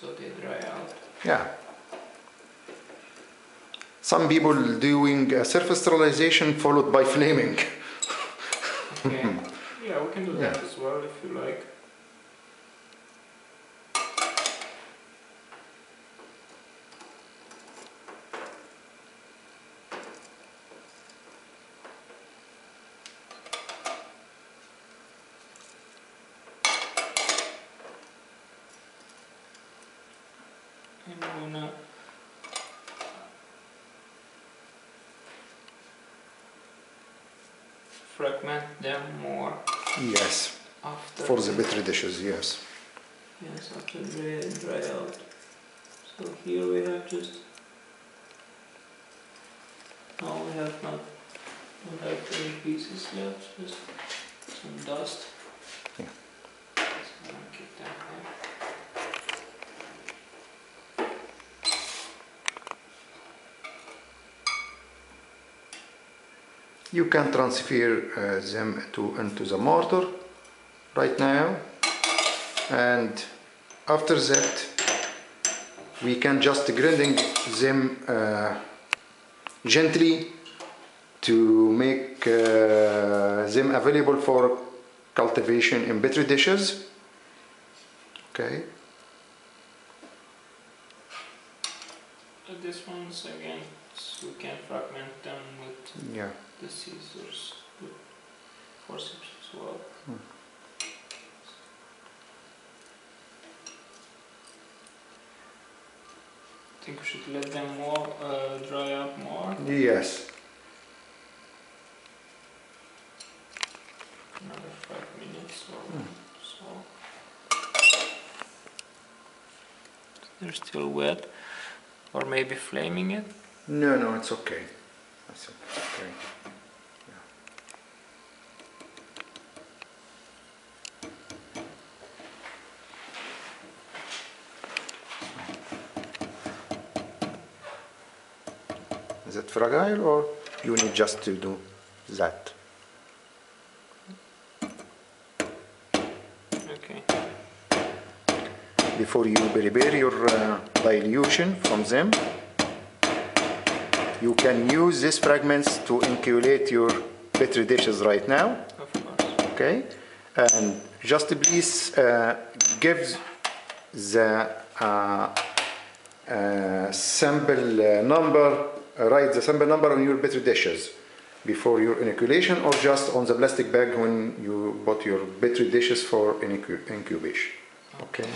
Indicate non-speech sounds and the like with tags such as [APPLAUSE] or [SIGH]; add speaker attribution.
Speaker 1: so they dry out.
Speaker 2: Yeah. Some people doing uh, surface sterilization followed by flaming.
Speaker 1: Okay. [LAUGHS] yeah, we can do that as well if you like. We're fragment them more
Speaker 2: Yes,
Speaker 1: after
Speaker 2: for the petri dishes, yes.
Speaker 1: Yes, after dry, dry out. So here we have just. Now we have not, don't have any pieces left, just some dust.
Speaker 2: Yeah.
Speaker 1: So I'm gonna keep that there.
Speaker 2: You can transfer uh, them to into the mortar right now, and after that, we can just grinding them uh, gently to make uh, them available for cultivation in petri dishes. Okay.
Speaker 1: But this one's again, so we can fragment them with
Speaker 2: Yeah.
Speaker 1: The scissors, with forceps as well. i think we should let them more uh, dry up more.
Speaker 2: Yes.
Speaker 1: Another five minutes or so. They're still wet, or maybe flaming it.
Speaker 2: No, no, it's okay. That's okay. It fragile or you need just to do that?
Speaker 1: Okay.
Speaker 2: Before you prepare your uh, dilution from them, you can use these fragments to inculate your petri dishes right now.
Speaker 1: Of course.
Speaker 2: okay and just please uh, give the uh, uh, sample uh, number write the sample number on your petri dishes before your inoculation or just on the plastic bag when you bought your petri dishes for incu- incubation. Okay